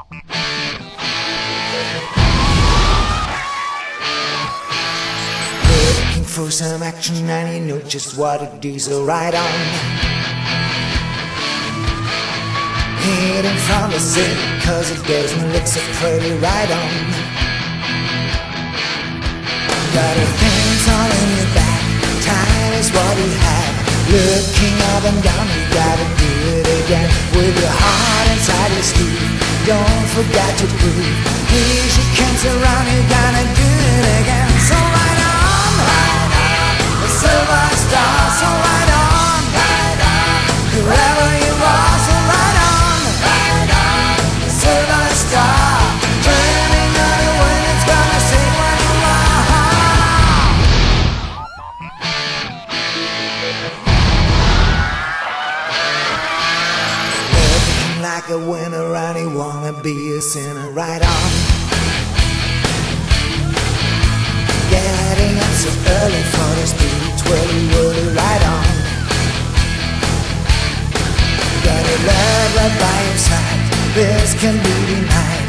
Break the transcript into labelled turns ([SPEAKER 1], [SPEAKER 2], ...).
[SPEAKER 1] Looking for some action and you know just what to do, so right on. Hidden from the city, cause it doesn't look so pretty, right on. Got a things all in your back, time is what you have. Looking up and down, you gotta do it again. With your heart inside your sleeve, don't forget to breathe. Like a winner. And you wanna be a sinner. Right on. Getting up so early for the spiritually worthy right on. Got a love right by your side. This can be denied